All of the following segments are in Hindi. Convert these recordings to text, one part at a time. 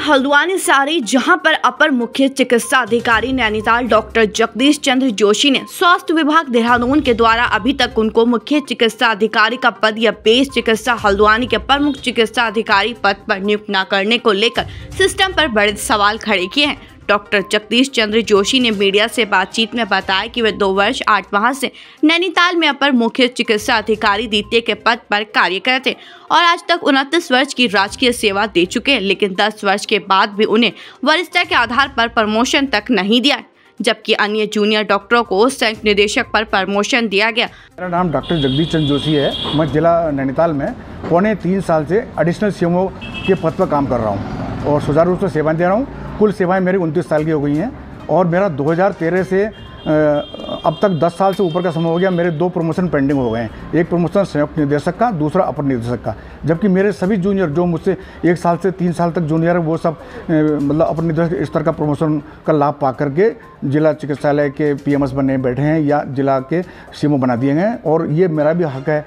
हल्द्वानी सारी, जहाँ पर अपर मुख्य चिकित्सा अधिकारी नैनीताल डॉक्टर जगदीश चंद्र जोशी ने स्वास्थ्य विभाग देहरादून के द्वारा अभी तक उनको मुख्य चिकित्सा अधिकारी का पद या बेस चिकित्सा हल्द्वानी के प्रमुख चिकित्सा अधिकारी पद पर नियुक्त न करने को लेकर सिस्टम पर बड़े सवाल खड़े किए हैं। डॉक्टर जगदीश चंद्र जोशी ने मीडिया से बातचीत में बताया कि वे दो वर्ष आठ माह से नैनीताल में अपर मुख्य चिकित्सा अधिकारी द्वितीय के पद पर कार्य करते और आज तक उनतीस वर्ष की राजकीय सेवा दे चुके हैं, लेकिन दस वर्ष के बाद भी उन्हें वरिष्ठता के आधार पर प्रमोशन तक नहीं दिया, जबकि अन्य जूनियर डॉक्टरों को संयुक्त निदेशक पर प्रमोशन दिया गया। मेरा नाम डॉक्टर जगदीश चंद्र जोशी है। मैं जिला नैनीताल में पौने तीन साल से एडिशनल सीएमओ के पद पर काम कर रहा हूँ और सुचारू रूप से सेवाएँ दे रहा हूँ कुल सेवाएँ मेरी उनतीस साल की हो गई हैं और मेरा 2013 से अब तक 10 साल से ऊपर का समय हो गया, मेरे दो प्रमोशन पेंडिंग हो गए हैं। एक प्रमोशन संयुक्त निदेशक का, दूसरा अपर निदेशक का। जबकि मेरे सभी जूनियर जो मुझसे एक साल से तीन साल तक जूनियर है, वो सब मतलब अपर निदेशक स्तर का प्रमोशन का लाभ पा करके जिला चिकित्सालय के पीएमएस बनने बैठे हैं या जिला के सीएमओ बना दिए गए हैं। और ये मेरा भी हक है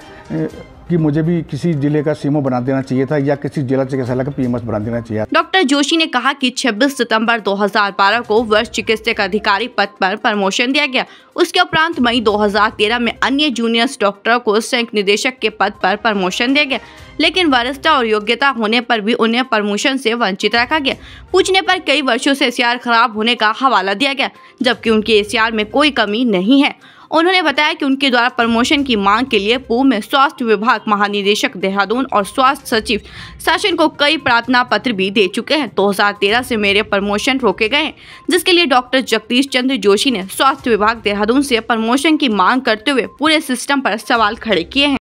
कि मुझे भी किसी ज़िले का सीएमओ बना देना चाहिए था या किसी जिला चिकित्सालय का पीएमएस बना देना चाहिए डॉक्टर जोशी ने कहा कि 26 सितंबर 2012 को वर्ष चिकित्सक अधिकारी पद पर प्रमोशन दिया गया। उसके उपरांत मई 2013 में अन्य जूनियर डॉक्टरों को संयुक्त निदेशक के पद पर प्रमोशन दिया गया। लेकिन वरिष्ठता और योग्यता होने पर भी उन्हें प्रमोशन से वंचित रखा गया। पूछने पर कई वर्षों से एसीआर खराब होने का हवाला दिया गया, जबकि उनके एसीआर में कोई कमी नहीं है। उन्होंने बताया कि उनके द्वारा प्रमोशन की मांग के लिए पूर्व में स्वास्थ्य विभाग महानिदेशक देहरादून और स्वास्थ्य सचिव शासन को कई प्रार्थना पत्र भी दे चुके हैं। 2013 से मेरे प्रमोशन रोके गए, जिसके लिए डॉक्टर जगदीश चंद्र जोशी ने स्वास्थ्य विभाग देहरादून से प्रमोशन की मांग करते हुए पूरे सिस्टम पर सवाल खड़े किए हैं।